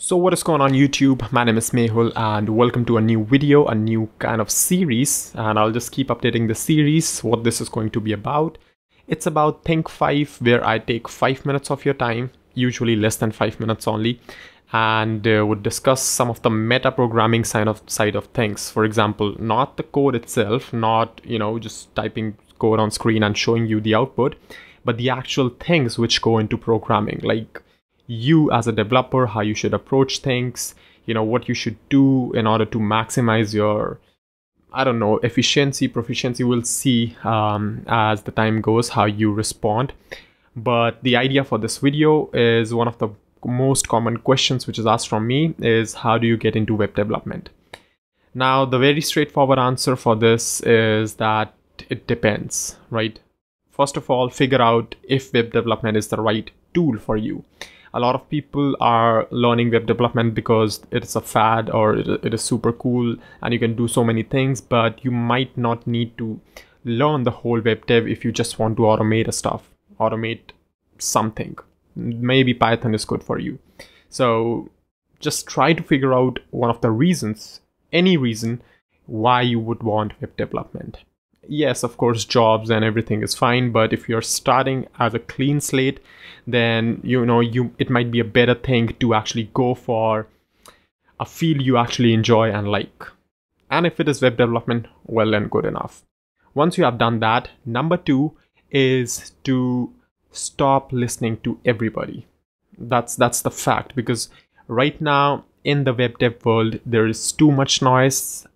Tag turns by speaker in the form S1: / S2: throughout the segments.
S1: So what is going on YouTube? My name is Mehul and welcome to a new video, a new kind of series and I'll just keep updating the series, what this is going to be about. It's about Think 5 where I take 5 minutes of your time, usually less than 5 minutes only and uh, would discuss some of the meta programming side of side of things. For example, not the code itself, not you know just typing code on screen and showing you the output, but the actual things which go into programming like you as a developer how you should approach things you know what you should do in order to maximize your i don't know efficiency proficiency. We'll see um, as the time goes how you respond. But the idea for this video is one of the most common questions which is asked from me is how do you get into web development? Now the very straightforward answer for this is that it depends right? First of all figure out if web development is the right tool for you a lot of people are learning web development because it's a fad or it is super cool and you can do so many things but you might not need to learn the whole web dev if you just want to automate a stuff automate something. Maybe python is good for you. So just try to figure out one of the reasons any reason why you would want web development yes, of course, jobs and everything is fine. But if you're starting as a clean slate, then you know you it might be a better thing to actually go for a field you actually enjoy and like. And if it is web development, well and good enough. Once you have done that, number two is to stop listening to everybody. That's that's the fact because right now in the web dev world there is too much noise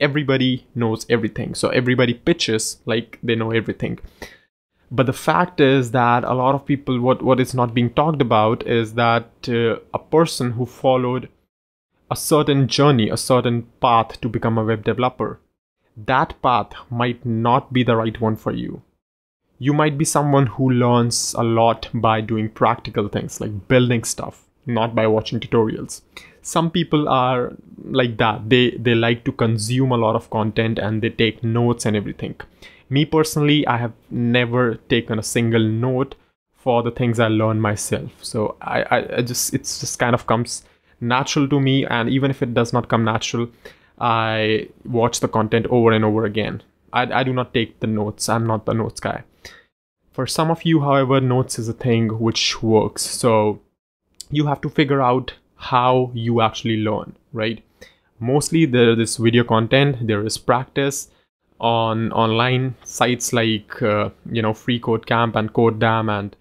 S1: everybody knows everything. So everybody pitches like they know everything. But the fact is that a lot of people, what, what is not being talked about is that uh, a person who followed a certain journey, a certain path to become a web developer, that path might not be the right one for you. You might be someone who learns a lot by doing practical things like building stuff, not by watching tutorials some people are like that. They they like to consume a lot of content and they take notes and everything. Me personally i have never taken a single note for the things i learn myself. So I, I, I just it's just kind of comes natural to me. And even if it does not come natural i watch the content over and over again. I, I do not take the notes. I'm not the notes guy. For some of you however notes is a thing which works. So you have to figure out how you actually learn, right? Mostly there is video content, there is practice on online sites like, uh, you know, Free Code Camp and codedamn and,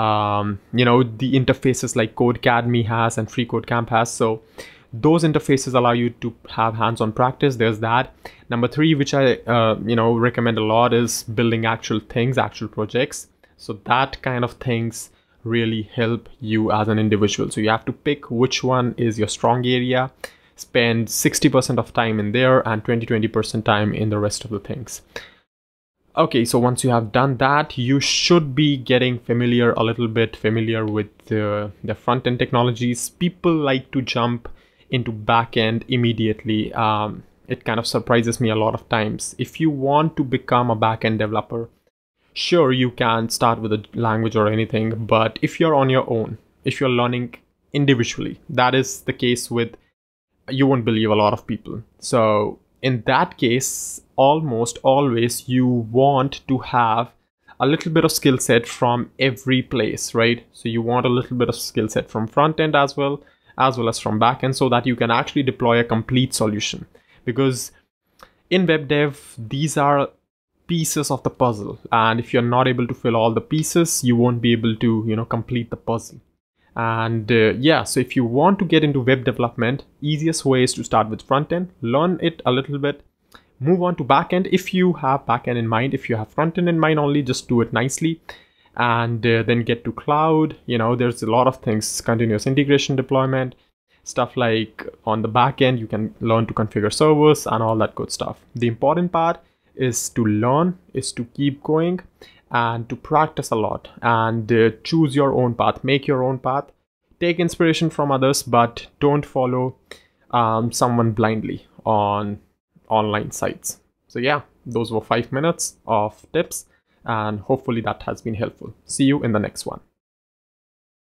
S1: um, you know, the interfaces like Codecademy has and Free Code Camp has. So those interfaces allow you to have hands-on practice. There's that. Number three, which I, uh, you know, recommend a lot is building actual things, actual projects. So that kind of things really help you as an individual. So you have to pick which one is your strong area, spend 60% of time in there and 20-20% time in the rest of the things. Okay, so once you have done that, you should be getting familiar, a little bit familiar with the, the front-end technologies. People like to jump into back-end immediately. Um, it kind of surprises me a lot of times. If you want to become a back-end developer, sure you can start with a language or anything but if you're on your own if you're learning individually that is the case with you won't believe a lot of people. So in that case almost always you want to have a little bit of skill set from every place right? So you want a little bit of skill set from front end as well as well as from back end so that you can actually deploy a complete solution. Because in web dev these are pieces of the puzzle. And if you're not able to fill all the pieces you won't be able to you know complete the puzzle. And uh, yeah so if you want to get into web development easiest way is to start with front end learn it a little bit move on to back end. If you have back end in mind if you have front end in mind only just do it nicely. And uh, then get to cloud. You know there's a lot of things continuous integration deployment stuff like on the back end you can learn to configure servers and all that good stuff. The important part is to learn, is to keep going and to practice a lot and uh, choose your own path, make your own path, take inspiration from others, but don't follow um, someone blindly on online sites. So yeah, those were five minutes of tips and hopefully that has been helpful. See you in the next one.